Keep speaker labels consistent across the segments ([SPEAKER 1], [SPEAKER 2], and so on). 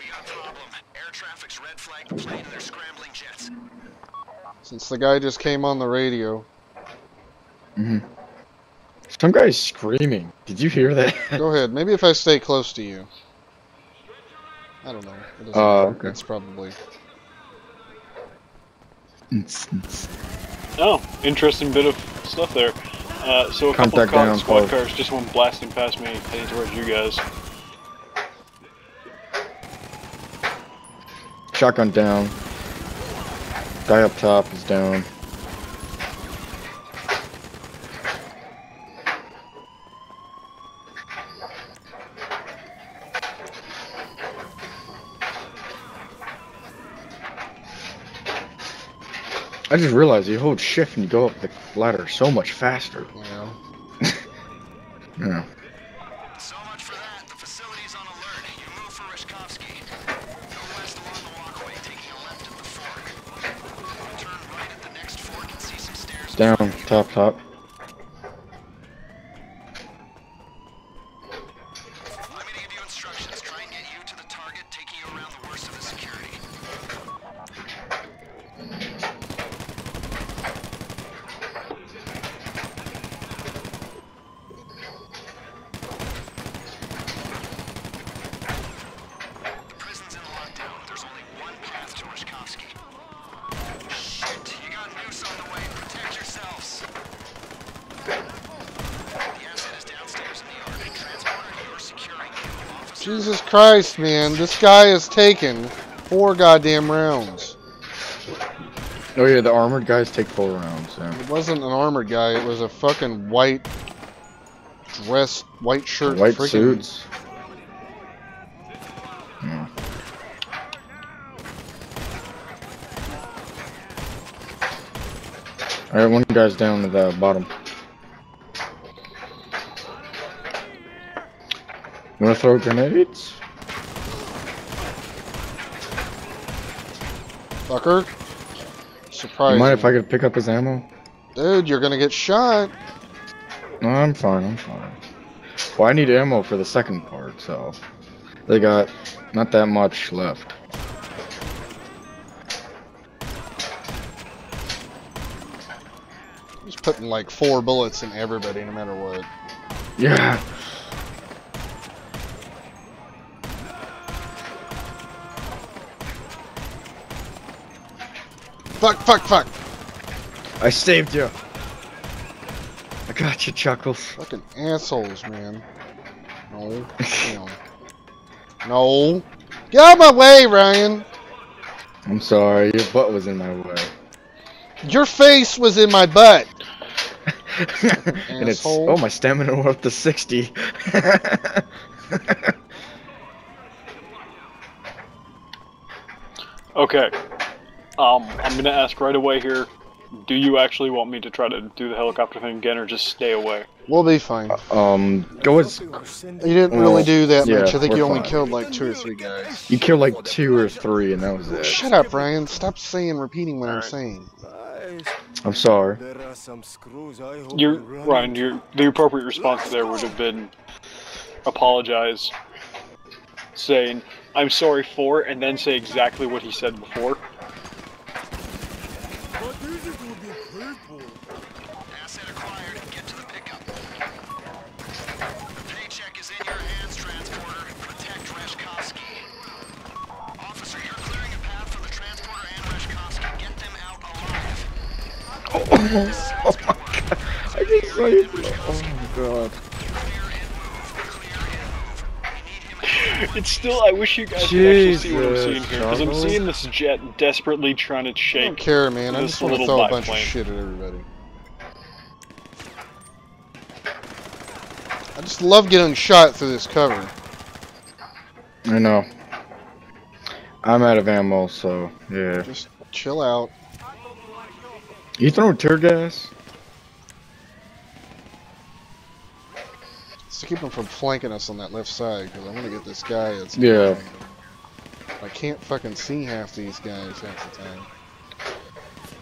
[SPEAKER 1] We got a problem. Air traffic's red flagged the plane and they're scrambling jets.
[SPEAKER 2] Since the guy just came on the radio.
[SPEAKER 3] Mm hmm Some guy's screaming. Did you hear that?
[SPEAKER 2] Go ahead. Maybe if I stay close to you. I don't know. It
[SPEAKER 3] Uh,
[SPEAKER 2] matter.
[SPEAKER 3] okay.
[SPEAKER 2] It's probably.
[SPEAKER 4] Oh, interesting bit of stuff there. Uh, so a couple of
[SPEAKER 3] Contact
[SPEAKER 4] car-
[SPEAKER 3] down,
[SPEAKER 4] squad cars just went blasting past me, heading towards you guys.
[SPEAKER 3] Shotgun down. Guy up top is down. I just realized you hold shift and you go up the ladder so much faster. Down,
[SPEAKER 1] front
[SPEAKER 2] Jesus Christ, man. This guy has taken four goddamn rounds.
[SPEAKER 3] Oh yeah, the armored guys take four rounds. Yeah.
[SPEAKER 2] It wasn't an armored guy. It was a fucking white dress, white shirt,
[SPEAKER 3] White
[SPEAKER 2] freaking-
[SPEAKER 3] suits. Yeah. Alright, one guy's down to the bottom. You wanna throw grenades?
[SPEAKER 2] Fucker. Surprise.
[SPEAKER 3] mind if I could pick up his ammo?
[SPEAKER 2] Dude, you're gonna get shot.
[SPEAKER 3] No, I'm fine, I'm fine. Well, I need ammo for the second part, so... They got not that much left.
[SPEAKER 2] He's putting like four bullets in everybody, no matter what.
[SPEAKER 3] Yeah.
[SPEAKER 2] Fuck, fuck, fuck.
[SPEAKER 3] I saved you. I got you, Chuckles.
[SPEAKER 2] Fucking assholes, man. No. No. No. Get out of my way, Ryan.
[SPEAKER 3] I'm sorry, your butt was in my way.
[SPEAKER 2] Your face was in my butt.
[SPEAKER 3] and it's oh my stamina went up to 60.
[SPEAKER 4] Okay. Um, I'm gonna ask right away here. Do you actually want me to try to do the helicopter thing again, or just stay away?
[SPEAKER 2] We'll be fine.
[SPEAKER 3] um, go as
[SPEAKER 2] You didn't really do that
[SPEAKER 3] Yeah,
[SPEAKER 2] much. I think you only
[SPEAKER 3] fine.
[SPEAKER 2] killed like two or three guys.
[SPEAKER 3] you killed like two or three, and that was it.
[SPEAKER 2] Shut up, Ryan. Stop saying, repeating what I'm saying.
[SPEAKER 3] I'm sorry.
[SPEAKER 5] There are some screws I hope
[SPEAKER 4] You're Ryan.
[SPEAKER 5] into.
[SPEAKER 4] Your the appropriate response there would have been apologize, saying I'm sorry for, and then say exactly what he said before.
[SPEAKER 3] Oh my god. I just saw you. Oh my god.
[SPEAKER 4] It's still. I wish you guys could actually see what I'm seeing here, because I'm seeing this jet desperately trying to shake.
[SPEAKER 2] I don't care, man. I just want to throw a bunch
[SPEAKER 4] biplane.
[SPEAKER 2] of shit at everybody. I just love getting shot through this cover.
[SPEAKER 3] I know. I'm out of ammo, so yeah.
[SPEAKER 2] Just chill out.
[SPEAKER 3] You throwing tear gas?
[SPEAKER 2] To keep them from flanking us on that left side, because I want to get this guy. That's
[SPEAKER 3] Yeah.
[SPEAKER 2] I can't fucking see half these guys half the time.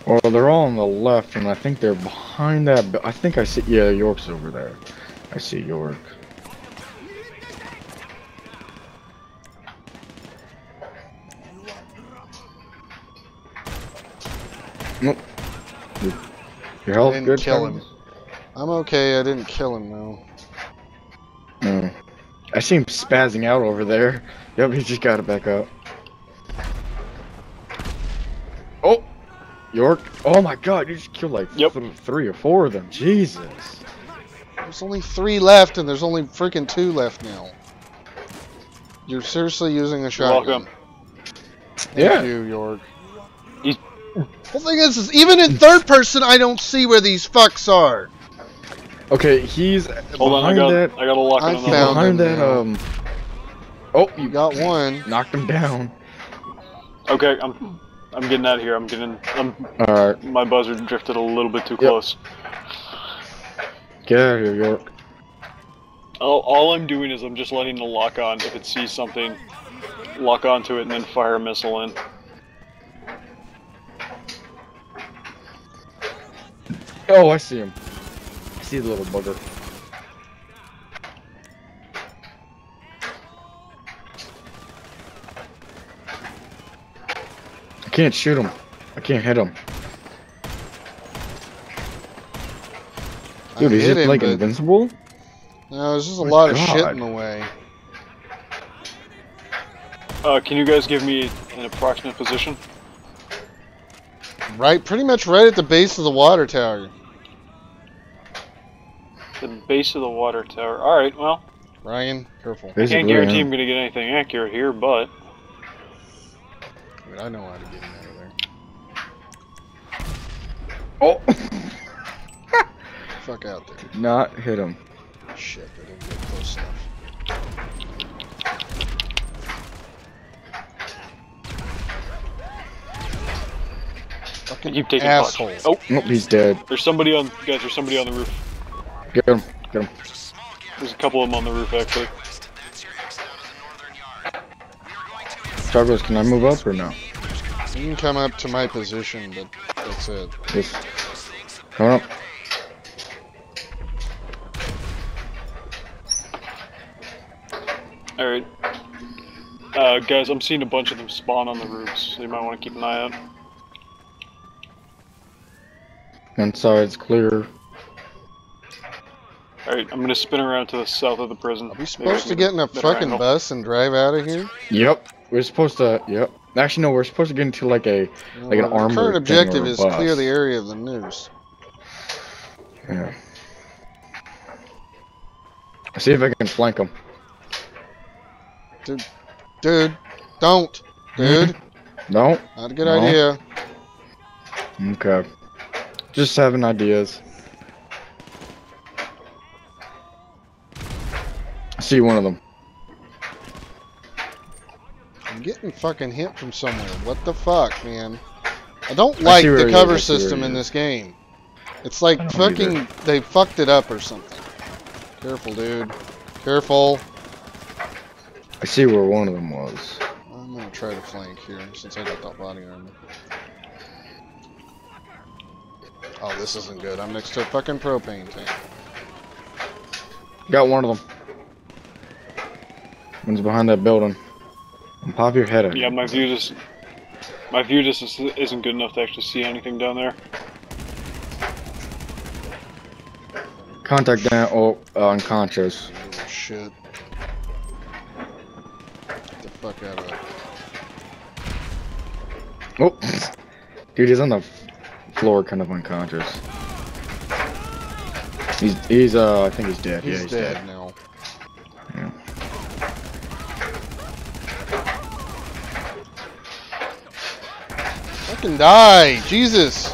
[SPEAKER 3] Well, they're all on the left, and I think they're behind that. I think I see. Yeah, York's over there. I see York.
[SPEAKER 2] I
[SPEAKER 3] health
[SPEAKER 2] didn't
[SPEAKER 3] good?
[SPEAKER 2] kill
[SPEAKER 3] Travis?
[SPEAKER 2] him. I'm okay. I didn't kill him though.
[SPEAKER 3] Mm. I see him spazzing out over there. Yep, he just got it back up. Oh! York. Oh my god, you just killed like
[SPEAKER 4] Yep.
[SPEAKER 3] th- three or four of them. Jesus.
[SPEAKER 2] There's only three left, and there's only freaking two left now. You're seriously using a
[SPEAKER 4] You're
[SPEAKER 2] shotgun.
[SPEAKER 4] welcome.
[SPEAKER 2] Thank
[SPEAKER 3] Yeah.
[SPEAKER 2] you, York.
[SPEAKER 4] He's-
[SPEAKER 2] The thing is, is, even in third person, I don't see where these fucks are.
[SPEAKER 3] Okay, he's
[SPEAKER 4] Hold on, I got
[SPEAKER 3] that.
[SPEAKER 4] I got a lock
[SPEAKER 2] I
[SPEAKER 4] on another
[SPEAKER 2] found
[SPEAKER 4] one.
[SPEAKER 3] behind
[SPEAKER 2] him
[SPEAKER 3] that. Um. Oh,
[SPEAKER 2] You
[SPEAKER 3] you
[SPEAKER 2] got one.
[SPEAKER 3] knocked him down.
[SPEAKER 4] Okay, I'm I'm getting out of here. I'm getting I'm
[SPEAKER 3] All right,
[SPEAKER 4] my Buzzard drifted a little bit too
[SPEAKER 3] Yep.
[SPEAKER 4] close.
[SPEAKER 3] get out of here, York.
[SPEAKER 4] All, all I'm doing is I'm just letting the lock on. If it sees something, lock onto it and then fire a missile in.
[SPEAKER 3] Oh, I see him. I see the little bugger. I can't shoot him. I can't hit him. Dude,
[SPEAKER 2] I
[SPEAKER 3] is it
[SPEAKER 2] him,
[SPEAKER 3] like
[SPEAKER 2] but-
[SPEAKER 3] invincible?
[SPEAKER 2] No, there's just a
[SPEAKER 3] My
[SPEAKER 2] lot of shit in the way.
[SPEAKER 4] Uh, can you guys give me an approximate position?
[SPEAKER 2] Right, pretty much right at the base of the water tower.
[SPEAKER 4] The base of the water tower. All right. Well,
[SPEAKER 2] Ryan, careful.
[SPEAKER 4] I
[SPEAKER 3] can't
[SPEAKER 4] guarantee
[SPEAKER 3] yeah.
[SPEAKER 4] I'm gonna get anything accurate here, but
[SPEAKER 2] I, mean, I know how to get him out of there.
[SPEAKER 3] Oh!
[SPEAKER 2] Fuck out there.
[SPEAKER 3] Not hit him.
[SPEAKER 2] Shit, I didn't get close enough. Fucking
[SPEAKER 4] keep taking
[SPEAKER 2] asshole.
[SPEAKER 4] punch. Oh,
[SPEAKER 3] Nope, he's dead.
[SPEAKER 4] there's somebody on guys. There's somebody on the roof.
[SPEAKER 3] Get him. Get him.
[SPEAKER 1] There's a small gap
[SPEAKER 4] There's a couple of them on the roof actually.
[SPEAKER 1] west. That's your exit out of the northern yard. We are going to hit
[SPEAKER 3] Douglas, can I move up or no?
[SPEAKER 2] You can come up to my position, but that's it.
[SPEAKER 3] Yes. Come up.
[SPEAKER 4] All right. Uh, guys, I'm seeing a bunch of them spawn on the roofs, so you might want to keep an eye out.
[SPEAKER 3] Inside's clear.
[SPEAKER 4] All right, I'm gonna spin around to the south of the prison.
[SPEAKER 2] Are we supposed to get in a fucking
[SPEAKER 4] angle.
[SPEAKER 2] bus and drive out of here?
[SPEAKER 3] Yep. We're supposed to. Yep. Actually, no. We're supposed to get into like a. Like an
[SPEAKER 2] Well, the
[SPEAKER 3] armored
[SPEAKER 2] current objective is
[SPEAKER 3] bus.
[SPEAKER 2] clear the area of the noose.
[SPEAKER 3] Yeah. See if I can flank him.
[SPEAKER 2] Dude, dude, don't. Dude,
[SPEAKER 3] No.
[SPEAKER 2] not a good
[SPEAKER 3] No.
[SPEAKER 2] idea.
[SPEAKER 3] Okay. Just having ideas. I see one of them.
[SPEAKER 2] I'm getting fucking hit from somewhere. What the fuck, man? I don't like
[SPEAKER 3] where
[SPEAKER 2] the cover
[SPEAKER 3] is, I see where
[SPEAKER 2] system in this game. It's like
[SPEAKER 3] I
[SPEAKER 2] fucking they fucked it up or something. Careful, dude. Careful.
[SPEAKER 3] I see where one of them was.
[SPEAKER 2] I'm gonna try to flank here since I got that body armor. Oh, this isn't good. I'm next to a fucking propane tank.
[SPEAKER 3] Got one of them. One's behind that building. And pop your head out.
[SPEAKER 4] Yeah, my view just my view just is, isn't good enough to actually see anything down there.
[SPEAKER 3] Contact down. Oh, uh, unconscious.
[SPEAKER 2] Little shit. Get the fuck out of there.
[SPEAKER 3] Oh, dude, he's on the floor, kind of unconscious. He's he's uh, I think he's dead.
[SPEAKER 2] He's,
[SPEAKER 3] yeah, he's
[SPEAKER 2] dead,
[SPEAKER 3] dead.
[SPEAKER 2] now.
[SPEAKER 3] Yeah.
[SPEAKER 2] Fucking die! Jesus!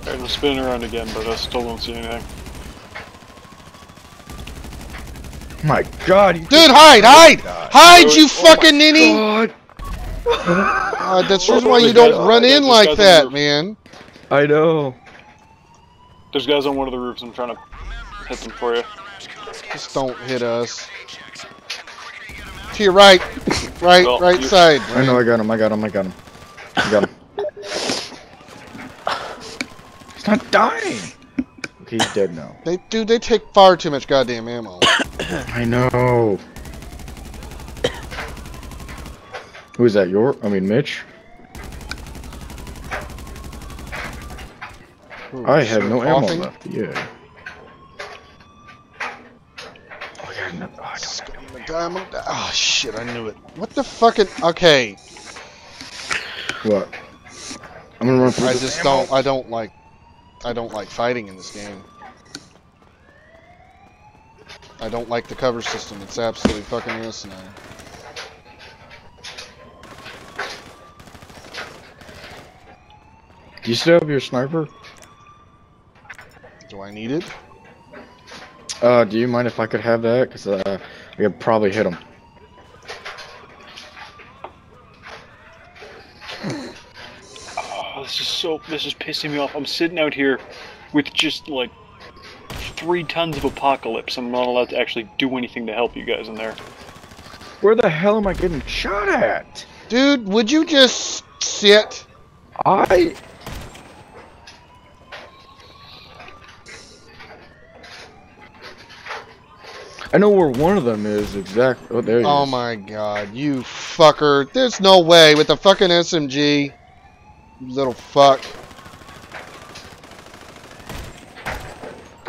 [SPEAKER 4] Alright, I'm spinning around again, but I still don't see anything.
[SPEAKER 3] My God, you
[SPEAKER 2] Dude, hide! Hide! Hide, you
[SPEAKER 4] oh
[SPEAKER 2] fucking ninny!
[SPEAKER 3] God.
[SPEAKER 2] God, that's the reason why you don't
[SPEAKER 4] guys-
[SPEAKER 2] run in like
[SPEAKER 4] guys on the
[SPEAKER 2] that, man.
[SPEAKER 3] I know.
[SPEAKER 4] There's guys on one of the roofs. I'm trying to hit them for you.
[SPEAKER 2] Just don't hit us. To your right. Right,
[SPEAKER 4] Well,
[SPEAKER 2] right
[SPEAKER 4] you-
[SPEAKER 2] side.
[SPEAKER 3] I know. I got him. I got him. I got him. I got him. He's not dying. He's dead now.
[SPEAKER 2] They, dude, they take far too much goddamn ammo.
[SPEAKER 3] I know. Who is that? Your? I mean, Mitch.
[SPEAKER 2] Ooh,
[SPEAKER 3] I have no ammo left. Yeah. Oh, I got. Oh, I don't
[SPEAKER 2] Scum the diamond. Oh shit! I knew it. What the fucking? Okay,
[SPEAKER 3] What? I'm gonna run through
[SPEAKER 2] I just
[SPEAKER 3] ammo.
[SPEAKER 2] don't. I don't like. I don't like fighting in this game. I don't like the cover system. It's absolutely fucking asinine.
[SPEAKER 3] Do you still have your sniper?
[SPEAKER 2] Do I need it?
[SPEAKER 3] Uh, do you mind if I could have that? Cause uh, I could probably hit him.
[SPEAKER 4] Oh, this is so. This is pissing me off. I'm sitting out here with just like three tons of apocalypse. I'm not allowed to actually do anything to help you guys in there.
[SPEAKER 3] Where the hell am I getting shot at?
[SPEAKER 2] Dude, would you just sit?
[SPEAKER 3] I. I know where one of them is exactly. Oh, there he
[SPEAKER 2] Oh
[SPEAKER 3] is.
[SPEAKER 2] my god, you fucker. There's no way with the fucking SMG. You little fuck.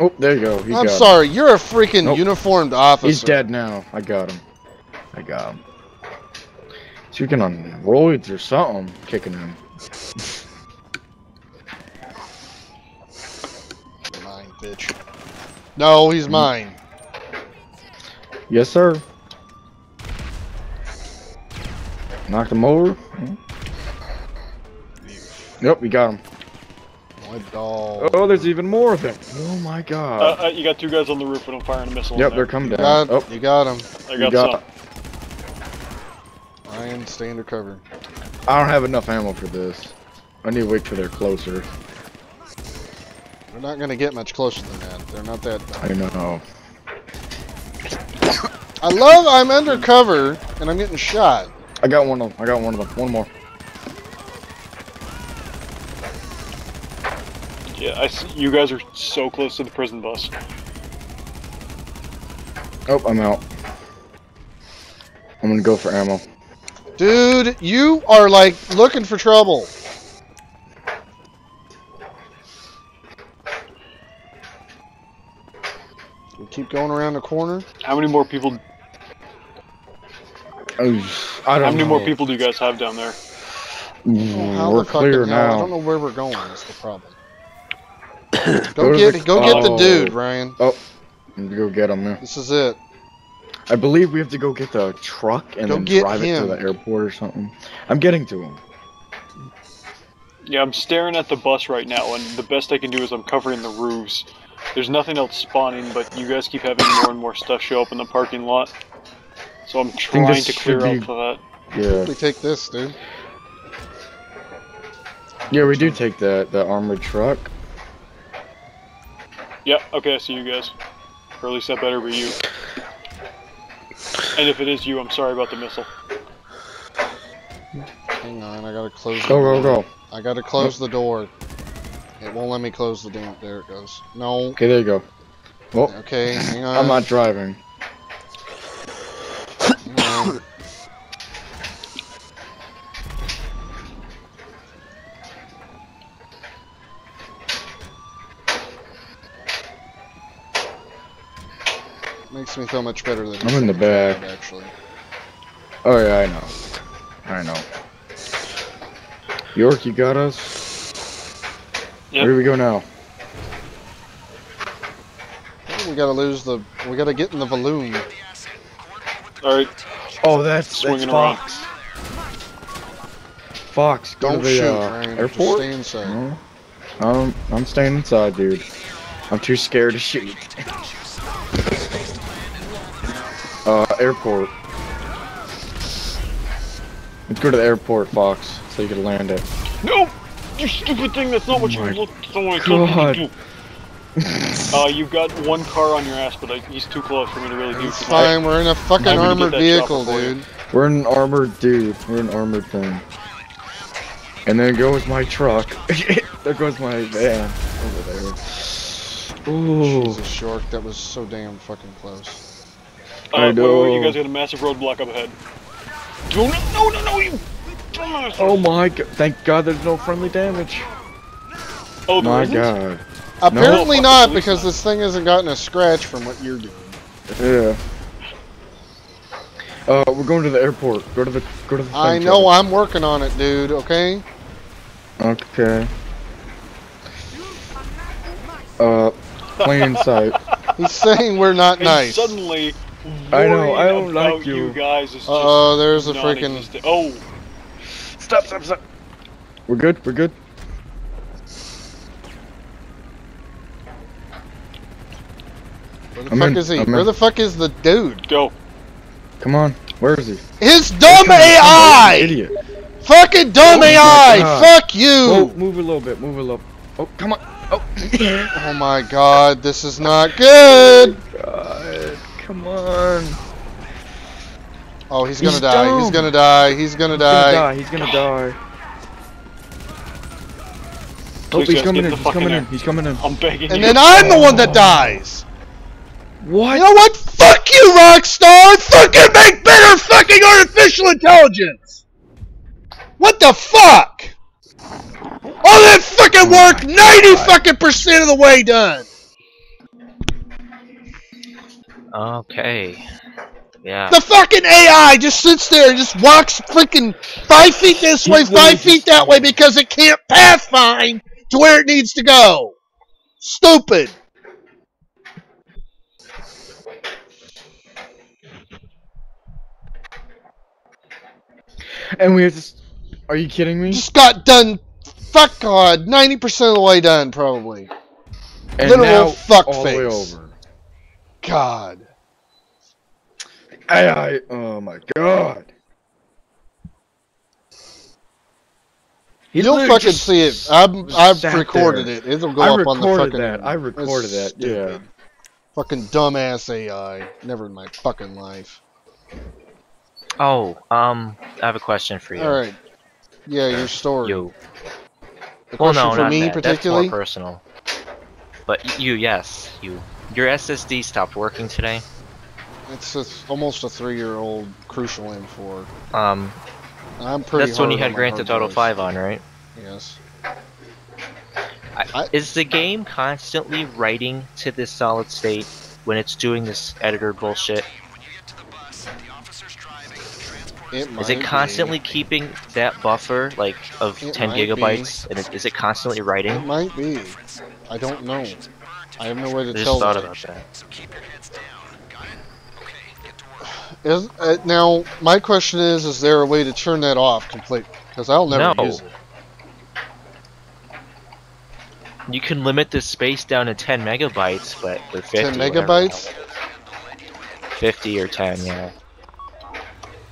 [SPEAKER 3] Oh, there you go. He
[SPEAKER 2] I'm
[SPEAKER 3] got him.
[SPEAKER 2] sorry, you're a freaking
[SPEAKER 3] Nope.
[SPEAKER 2] uniformed officer.
[SPEAKER 3] He's dead now. I got him. I got him. Speaking on roids or something, kicking him.
[SPEAKER 2] Mine, bitch. No, he's
[SPEAKER 3] Mm.
[SPEAKER 2] mine.
[SPEAKER 3] Yes, sir. Knocked him over. Yep, we got him.
[SPEAKER 2] My dog.
[SPEAKER 3] Oh, there's even more of them. Oh my
[SPEAKER 4] Uh,
[SPEAKER 3] god.
[SPEAKER 4] uh, you got two guys on the roof, and I'm firing a missile.
[SPEAKER 3] yep, they're coming
[SPEAKER 2] You
[SPEAKER 3] down.
[SPEAKER 2] got,
[SPEAKER 3] Oh,
[SPEAKER 2] you got them.
[SPEAKER 4] I
[SPEAKER 3] you
[SPEAKER 4] got,
[SPEAKER 3] got.
[SPEAKER 4] some.
[SPEAKER 2] Ryan, stay under cover.
[SPEAKER 3] I don't have enough ammo for this. I need to wait till they're closer.
[SPEAKER 2] They're not gonna get much closer than that. They're not that.
[SPEAKER 3] I know.
[SPEAKER 2] I love I'm undercover and I'm getting shot.
[SPEAKER 3] I got one of them. I got one of them. One more.
[SPEAKER 4] Yeah, I see. You guys are so close to the prison bus.
[SPEAKER 3] Oh, I'm out. I'm gonna go for ammo.
[SPEAKER 2] Dude, you are like looking for trouble. We keep going around the corner.
[SPEAKER 4] How many more people?
[SPEAKER 3] Oh, I don't
[SPEAKER 4] How many
[SPEAKER 3] know.
[SPEAKER 4] more people do you guys have down there?
[SPEAKER 2] Oh,
[SPEAKER 3] We're
[SPEAKER 2] the fucking
[SPEAKER 3] clear
[SPEAKER 2] hell? I don't know where we're going. That's the problem.
[SPEAKER 3] Go
[SPEAKER 2] go get
[SPEAKER 3] the-
[SPEAKER 2] go get the
[SPEAKER 3] Oh.
[SPEAKER 2] dude, Ryan.
[SPEAKER 3] Need to go get him. Man.
[SPEAKER 2] This is it.
[SPEAKER 3] I believe we have to go get the truck and
[SPEAKER 2] Go
[SPEAKER 3] then
[SPEAKER 2] get
[SPEAKER 3] drive it to the airport or something. I'm getting to him.
[SPEAKER 4] Yeah, I'm staring at the bus right now, and the best I can do is I'm covering the roofs. There's nothing else spawning, but you guys keep having more and more stuff show up in the parking lot. So I'm trying to clear
[SPEAKER 3] should
[SPEAKER 4] out
[SPEAKER 3] be-
[SPEAKER 4] for that.
[SPEAKER 3] Yeah.
[SPEAKER 2] We take this, dude.
[SPEAKER 3] Yeah, we do take that that armored truck.
[SPEAKER 4] Yeah, okay, I see you guys. Or at least that better be you. And if it is you, I'm sorry about the missile.
[SPEAKER 2] Hang on, I gotta close. the
[SPEAKER 3] Go go
[SPEAKER 2] door.
[SPEAKER 3] go.
[SPEAKER 2] I gotta close the door. It won't let me close the damn. There it goes. No.
[SPEAKER 3] Okay, there you go. Oh,
[SPEAKER 2] Okay, hang on.
[SPEAKER 3] I'm not driving.
[SPEAKER 2] Makes me feel much better than
[SPEAKER 3] I'm in the back.
[SPEAKER 2] actually.
[SPEAKER 3] Oh yeah, I know. I know. York, you got us.
[SPEAKER 4] Yep.
[SPEAKER 3] Where do we go now?
[SPEAKER 2] We gotta lose the. We gotta get in the balloon.
[SPEAKER 4] Alright,
[SPEAKER 3] Oh, that's
[SPEAKER 4] Swinging around.
[SPEAKER 3] Fox. Fox, go
[SPEAKER 2] Don't
[SPEAKER 3] to the
[SPEAKER 2] shoot,
[SPEAKER 3] uh,
[SPEAKER 2] Ryan. Just
[SPEAKER 3] airport.
[SPEAKER 2] stay inside.
[SPEAKER 3] No. Um, I'm staying inside, dude. I'm too scared to shoot. Airport. Let's go to the airport, Fox, so you can land it.
[SPEAKER 4] No! You stupid thing, that's not what
[SPEAKER 3] Oh
[SPEAKER 4] you look that's not what I told
[SPEAKER 3] God.
[SPEAKER 4] you to do. Uh, you've got one car on your ass, but I, he's too close for me to really do
[SPEAKER 2] It's
[SPEAKER 4] too
[SPEAKER 2] fine. We're in a fucking
[SPEAKER 4] I'm gonna get
[SPEAKER 2] armored vehicle,
[SPEAKER 4] chopper for you.
[SPEAKER 2] dude.
[SPEAKER 3] We're an armored dude. We're an armored thing. And then goes my truck. there goes my van over there. Ooh.
[SPEAKER 2] Jesus, Short, that was so damn fucking close.
[SPEAKER 4] Uh,
[SPEAKER 3] I
[SPEAKER 4] wait, wait, wait, you guys got a massive roadblock up ahead. No, no, no, no, no, you dumbass!
[SPEAKER 3] Oh my god! Thank God there's no friendly damage.
[SPEAKER 4] Oh, there
[SPEAKER 3] My
[SPEAKER 4] isn't?
[SPEAKER 3] God.
[SPEAKER 2] Apparently
[SPEAKER 4] No.
[SPEAKER 2] not, because this thing hasn't gotten a scratch from what you're doing.
[SPEAKER 3] Yeah. Uh, we're going to the airport. Go to the go to the.
[SPEAKER 2] I know
[SPEAKER 3] Trevor.
[SPEAKER 2] I'm working on it, dude, okay?
[SPEAKER 3] Okay. Uh, plain sight.
[SPEAKER 2] He's saying we're not
[SPEAKER 4] And
[SPEAKER 2] nice.
[SPEAKER 4] suddenly,
[SPEAKER 3] I know, I don't like
[SPEAKER 4] about
[SPEAKER 3] you.
[SPEAKER 4] guys is
[SPEAKER 2] Uh-oh, there's a freaking...
[SPEAKER 4] Oh,
[SPEAKER 3] Stop! Stop! Stop! We're good. We're good.
[SPEAKER 2] Where the
[SPEAKER 3] I'm
[SPEAKER 2] fuck
[SPEAKER 3] in,
[SPEAKER 2] is he?
[SPEAKER 3] I'm
[SPEAKER 2] Where
[SPEAKER 3] in.
[SPEAKER 2] the fuck is the dude?
[SPEAKER 4] go.
[SPEAKER 3] Come on. Where is he?
[SPEAKER 2] His dumb AI!
[SPEAKER 3] Idiot.
[SPEAKER 2] Fucking dumb
[SPEAKER 3] Oh
[SPEAKER 2] AI! Fuck
[SPEAKER 3] Oh,
[SPEAKER 2] you!
[SPEAKER 3] move a little bit. Move a little. Oh, come on. Oh.
[SPEAKER 2] Oh my god, this is not good!
[SPEAKER 3] Oh god. Come on.
[SPEAKER 2] Oh, he's gonna
[SPEAKER 3] He's
[SPEAKER 2] die, he's gonna die, he's gonna
[SPEAKER 3] He's
[SPEAKER 2] die.
[SPEAKER 3] gonna die. He's gonna die. Oh,
[SPEAKER 4] Please,
[SPEAKER 3] he's coming in. He's coming
[SPEAKER 4] in
[SPEAKER 3] in. He's coming in.
[SPEAKER 4] I'm begging
[SPEAKER 2] And
[SPEAKER 4] you.
[SPEAKER 2] then I'm the one that oh. dies!
[SPEAKER 3] What?
[SPEAKER 2] You know what? Fuck you, Rockstar! Fucking make better fucking artificial intelligence! What the fuck? All that fucking work, 90 fucking percent of the way done!
[SPEAKER 6] Okay. Yeah.
[SPEAKER 2] The fucking AI just sits there and just walks freaking five feet this way, five feet that way because it can't pathfind to where it needs to go. Stupid.
[SPEAKER 3] And we have to. Are you kidding me?
[SPEAKER 2] Just got done. Fuck God, 90% of the way done, probably.
[SPEAKER 3] And
[SPEAKER 2] literal
[SPEAKER 3] now
[SPEAKER 2] fuck
[SPEAKER 3] all the way
[SPEAKER 2] face.
[SPEAKER 3] over.
[SPEAKER 2] God.
[SPEAKER 3] I, I, oh my god. He
[SPEAKER 2] You'll
[SPEAKER 3] literally
[SPEAKER 2] fucking see it. I'm, I've recorded
[SPEAKER 3] there.
[SPEAKER 2] it. It'll go
[SPEAKER 3] I
[SPEAKER 2] up on the
[SPEAKER 3] recorded
[SPEAKER 2] fucking.
[SPEAKER 3] that. I recorded
[SPEAKER 2] That's
[SPEAKER 3] that. Yeah.
[SPEAKER 2] Fucking dumbass AI. Never in my fucking life.
[SPEAKER 6] Oh, um, I have a question for you.
[SPEAKER 2] Alright. Yeah, your story.
[SPEAKER 6] You.
[SPEAKER 2] The
[SPEAKER 6] Well,
[SPEAKER 2] question
[SPEAKER 6] no,
[SPEAKER 2] for
[SPEAKER 6] not
[SPEAKER 2] me
[SPEAKER 6] that.
[SPEAKER 2] particularly?
[SPEAKER 6] That's more personal. But you, yes, you. Your SSD stopped working today.
[SPEAKER 2] It's a, almost a three-year-old Crucial M4.
[SPEAKER 6] Um,
[SPEAKER 2] I'm pretty.
[SPEAKER 6] that's when you had
[SPEAKER 2] on my
[SPEAKER 6] Grand Theft Auto
[SPEAKER 2] drives.
[SPEAKER 6] 5 on, right?
[SPEAKER 2] Yes.
[SPEAKER 6] I,
[SPEAKER 2] I-
[SPEAKER 6] is the game constantly writing to this solid state when it's doing this editor bullshit?
[SPEAKER 1] When you get to the bus, the officer's driving, the transport
[SPEAKER 2] It
[SPEAKER 6] Is
[SPEAKER 2] might
[SPEAKER 6] it
[SPEAKER 2] be.
[SPEAKER 6] constantly keeping that buffer, like, of
[SPEAKER 2] It
[SPEAKER 6] 10
[SPEAKER 2] might be.
[SPEAKER 6] gigabytes? And it, is it constantly writing
[SPEAKER 2] It
[SPEAKER 6] writing?
[SPEAKER 2] might be. I don't know. I have no way to
[SPEAKER 6] I just
[SPEAKER 2] tell.
[SPEAKER 6] thought
[SPEAKER 2] that.
[SPEAKER 6] about that.
[SPEAKER 2] Is, uh, now, my question is: Is there a way to turn that off completely? Because I'll never
[SPEAKER 6] No.
[SPEAKER 2] use it.
[SPEAKER 6] You can limit the space down to 10 megabytes, but or 50.
[SPEAKER 2] 10 megabytes?
[SPEAKER 6] 50 or 10, yeah.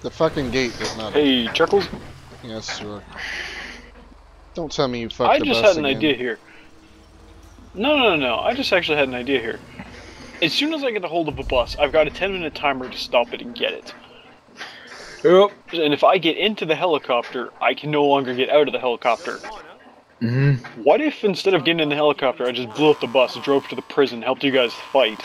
[SPEAKER 2] The fucking gate does not.
[SPEAKER 4] Hey, Chuckles,
[SPEAKER 2] Yes, sir. Don't tell me you fucked
[SPEAKER 4] I
[SPEAKER 2] the
[SPEAKER 4] just
[SPEAKER 2] bus
[SPEAKER 4] had an
[SPEAKER 2] again.
[SPEAKER 4] idea here. No, no, no, no. I just actually had an idea here. As soon as I get a hold of a bus, I've got a 10 minute timer to stop it and get it.
[SPEAKER 3] Yep.
[SPEAKER 4] And if I get into the helicopter, I can no longer get out of the helicopter.
[SPEAKER 3] hmm
[SPEAKER 4] What if instead of getting in the helicopter, I just blew up the bus, drove to the prison, helped you guys fight?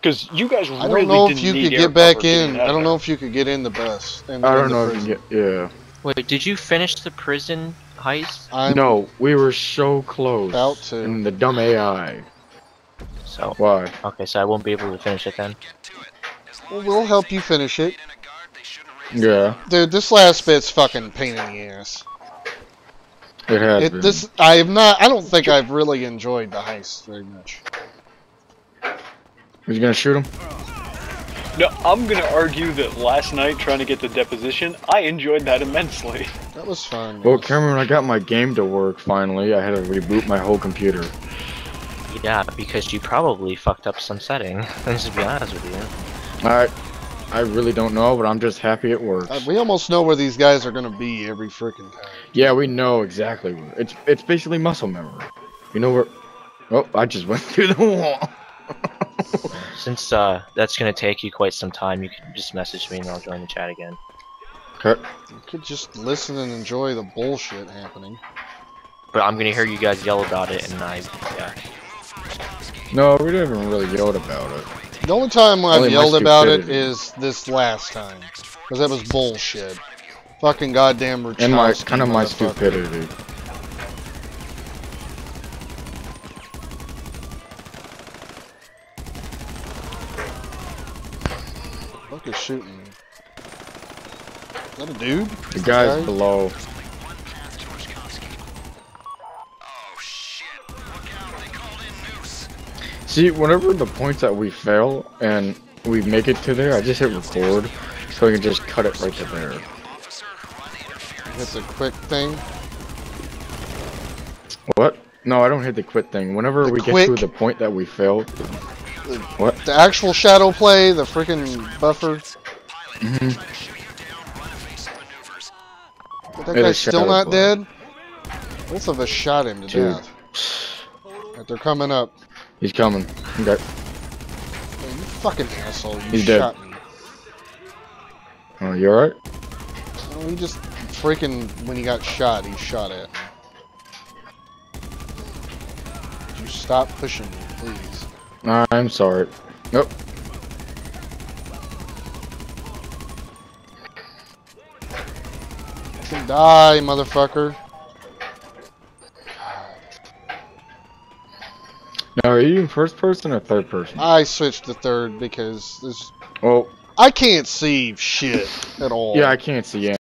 [SPEAKER 4] Because you guys really
[SPEAKER 2] I don't know if you could get back in. I don't know if you could get in the bus. and
[SPEAKER 3] I don't
[SPEAKER 2] the
[SPEAKER 3] know if you can get. Yeah.
[SPEAKER 6] Wait, did you finish the prison heist?
[SPEAKER 2] I'm
[SPEAKER 3] no, we were so close.
[SPEAKER 2] about to.
[SPEAKER 3] And the dumb AI.
[SPEAKER 6] So,
[SPEAKER 3] Why?
[SPEAKER 6] okay, so I won't be able to finish it then.
[SPEAKER 1] Get to it. As
[SPEAKER 2] Well, we'll help you finish it.
[SPEAKER 1] in a guard, they shouldn't raise
[SPEAKER 3] Yeah,
[SPEAKER 2] Dude, this last bit's fucking pain in the ass.
[SPEAKER 3] it has
[SPEAKER 2] It,
[SPEAKER 3] been.
[SPEAKER 2] this I have not. I don't think I've really enjoyed the heist very much.
[SPEAKER 3] He's gonna shoot him.
[SPEAKER 4] No, I'm gonna argue that last night trying to get the deposition, I enjoyed that immensely.
[SPEAKER 2] That was fun.
[SPEAKER 3] Well,
[SPEAKER 2] yes.
[SPEAKER 3] Cameron, I got my game to work finally. I had to reboot my whole computer.
[SPEAKER 6] Yeah, because you probably fucked up some setting. Let's just be honest with you.
[SPEAKER 3] Alright. I really don't know, but I'm just happy it works.
[SPEAKER 2] Uh, we almost know where these guys are gonna be every freaking time.
[SPEAKER 3] Yeah, we know exactly. Where. It's it's basically muscle memory. You know where? Oh, I just went through the wall.
[SPEAKER 6] Since uh, that's gonna take you quite some time, you can just message me and I'll join the chat again.
[SPEAKER 3] Okay.
[SPEAKER 2] You could just listen and enjoy the bullshit happening.
[SPEAKER 6] But I'm gonna hear you guys yell about it, and I, yeah.
[SPEAKER 3] No, we didn't even really yelled about it.
[SPEAKER 2] The only time I've
[SPEAKER 3] Only
[SPEAKER 2] yelled about it is this last time, because that was bullshit. Fucking goddamn
[SPEAKER 3] And my kind of my stupidity.
[SPEAKER 2] Fuck is shooting me. Is that a dude?
[SPEAKER 3] The guy's
[SPEAKER 2] Guy?
[SPEAKER 3] below. See, whenever the points that we fail and we make it to there, I just hit record, so I can just cut it right to there.
[SPEAKER 1] Officer, run interference.
[SPEAKER 2] Hit the quick thing.
[SPEAKER 3] What? No, I don't hit the quit thing. Whenever
[SPEAKER 2] The
[SPEAKER 3] we get to the point that we failed. What?
[SPEAKER 2] The actual ShadowPlay, the freaking buffer.
[SPEAKER 1] Try to shoot you down. Run evasive maneuvers.
[SPEAKER 2] But that
[SPEAKER 3] It
[SPEAKER 2] guy's still not
[SPEAKER 3] play.
[SPEAKER 2] dead. Both of us shot him to
[SPEAKER 3] Dude.
[SPEAKER 2] death. Right, they're coming up.
[SPEAKER 3] He's coming. Okay.
[SPEAKER 2] Hey, you fucking asshole! You
[SPEAKER 3] He's dead.
[SPEAKER 2] shot me.
[SPEAKER 3] Oh, you alright?
[SPEAKER 2] Oh, he just freaking when he got shot, he shot at me. Would you stop pushing me, please?
[SPEAKER 3] I'm sorry. Nope.
[SPEAKER 2] Die, motherfucker.
[SPEAKER 3] Now, are you in first person or third person?
[SPEAKER 2] I switched to third because this
[SPEAKER 3] Well, oh.
[SPEAKER 2] I can't see shit at all.
[SPEAKER 3] yeah, I can't see